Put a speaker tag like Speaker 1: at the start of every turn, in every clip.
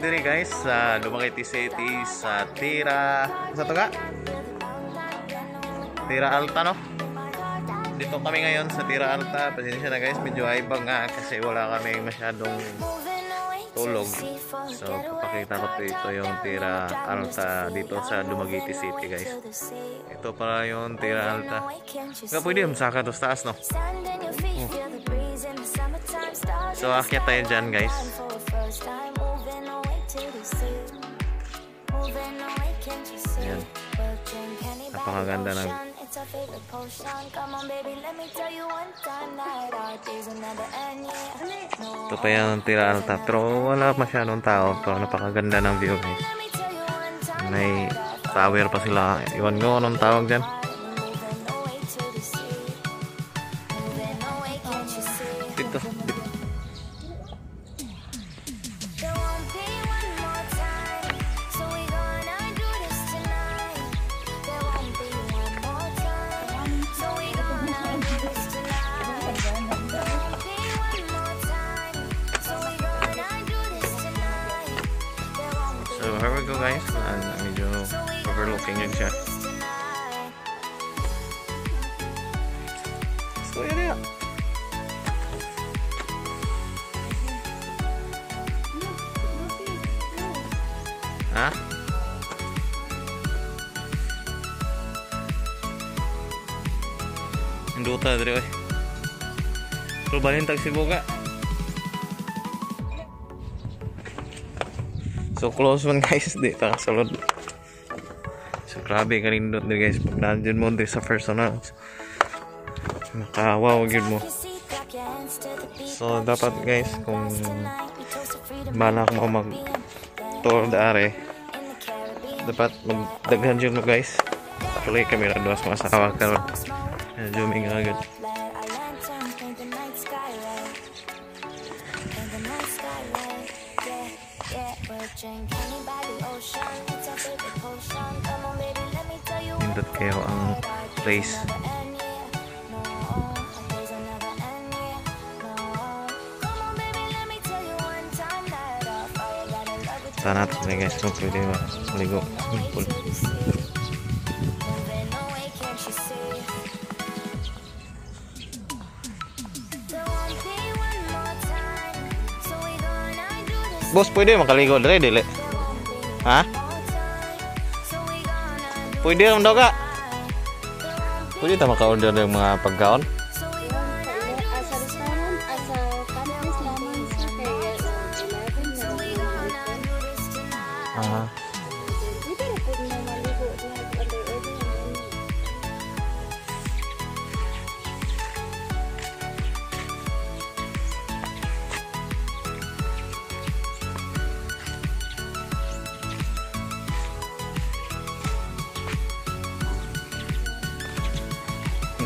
Speaker 1: diri guys sa Dumaguete City sa Tira sa to ka? Tira Alta no? Dito kami ngayon sa Tira Alta. Pasensya na guys, medyo aibang nga kasi wala kami masyadong tulog. So, papakita ko po ito yung Tira Alta dito sa Dumaguete City guys. Ito para yung Tira Alta. Nga pwede yung saka to taas no? So, akyat tayo dyan guys. Napakaganda ng ito pa yung tira alta pero wala masyadong tao. Pero napakaganda ng view guys may tower pa sila. Iwan ko anong tawag dyan Here we go guys. And medyo overlooking yun siya. So yun yan. Ha? Induta diri oy. Pero balhin tag si Boga. So close man guys, di ta kasulod. So grabe ka rin doon guys, pag nandun mo din sa personal. Nakawaw yun mo. So dapat guys, kung balak mo mag tour daare, dapat magdaghan yun mo guys. Actually kami na duwas mga asawa karon. May agad. Nindot kayo ang place. Sana natin na guys kung pwede maligo. Boss, pwede makaligo dire dili. Hah? Pwede ang daw ka Pwede tama ka on yung mga pagkaon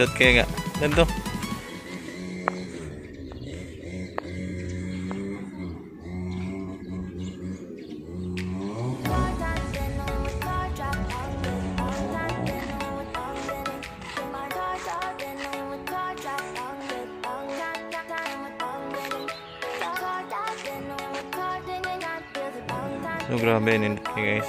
Speaker 2: pedot
Speaker 1: kayak gak dan tuh Tuh grabe guys.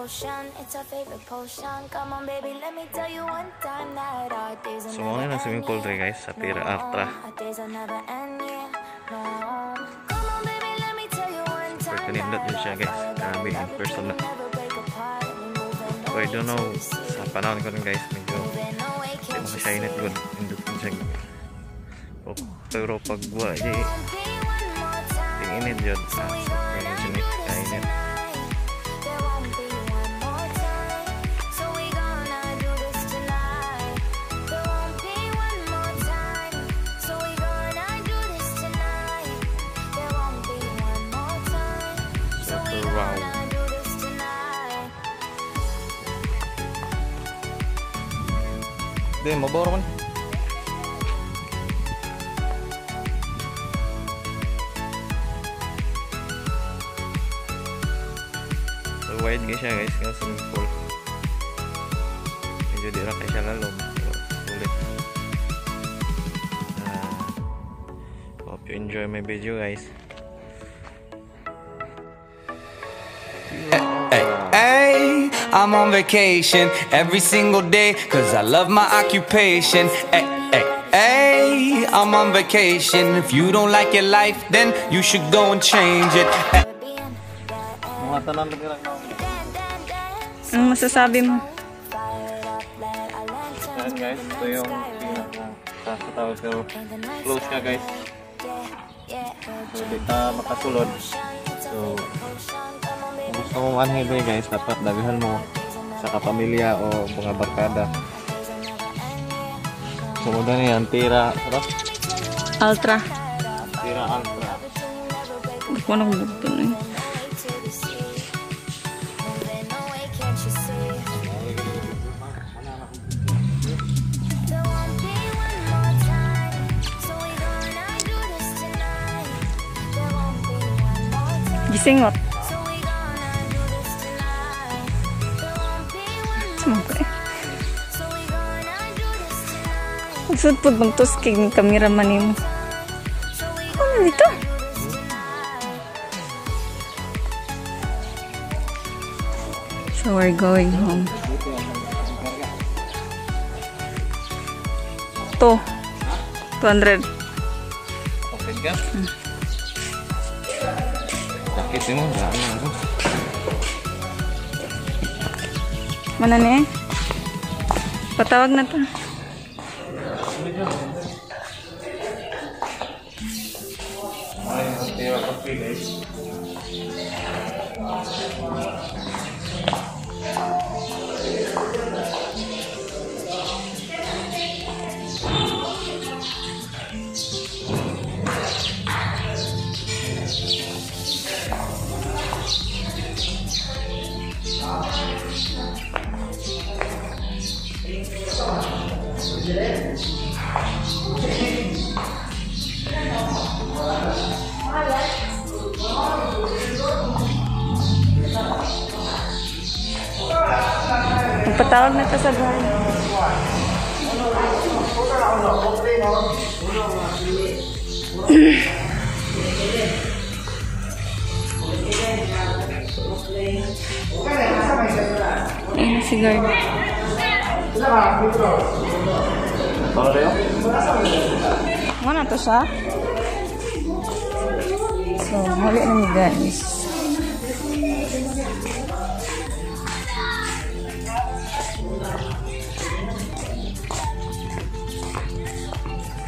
Speaker 3: ocean. It's our favorite potion. Come on, baby, let me tell you one time that our days are
Speaker 1: So mga yun ang swimming pool dre guys sa Tira Artra.
Speaker 3: Our days will never end, yeah. No. Come on, baby, let me tell you one
Speaker 1: Super kanindot yun siya guys. Grabe in person na. So I don't know sa panahon ko rin guys medyo hindi mo siya init good. Indot ko siya. Pero pag wa di yung init yun. wow. Deh mau bawa mana wide guys ya guys. Nggak simpul. jadi rakyat jalan lom boleh nah, hope you enjoy my video guys.
Speaker 4: Hey, I'm on vacation every single day cause I love my occupation. Hey, hey, hey, I'm on vacation. If you don't like your life, then you should go and change it.
Speaker 2: Masasabi mo?
Speaker 1: Ayan guys, ito yung
Speaker 3: ko.
Speaker 1: Close ka guys. So, dito makasulod. So, um, anhe deh guys. Dapat dagihan mo sa kapamilya o oh, mga barkada kemudian yang tira apa?
Speaker 2: ultra
Speaker 1: tira ultra
Speaker 2: mana bukan nih? Gising. Magsud po bang tos kay kameraman ni mo. Ano dito? So we're going home. To. 200.
Speaker 1: Okay ka? Sakit mo, dami ako.
Speaker 2: Mana ni? Patawag na to.
Speaker 1: ai não tem a confidência.
Speaker 2: Magpatawag na to sa bahay. Ayun na si guard.
Speaker 1: Tayo?
Speaker 2: Ano na to siya? So, huli na guys.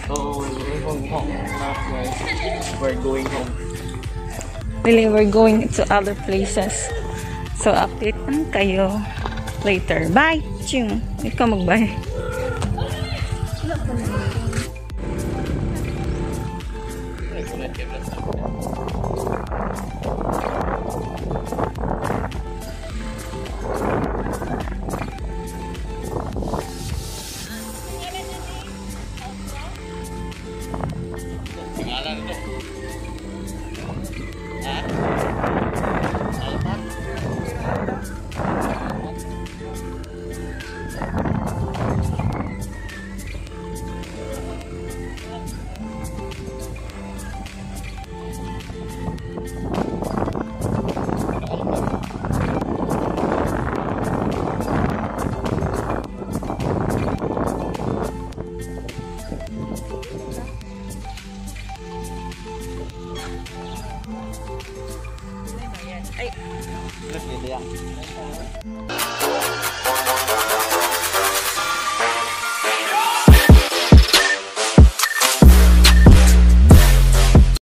Speaker 1: So, we're going home now guys. We're going home.
Speaker 2: Really, we're going to other places. So, update lang kayo later. Bye! Chung! Ikaw mag-bye. 哎，
Speaker 1: 这是谁的？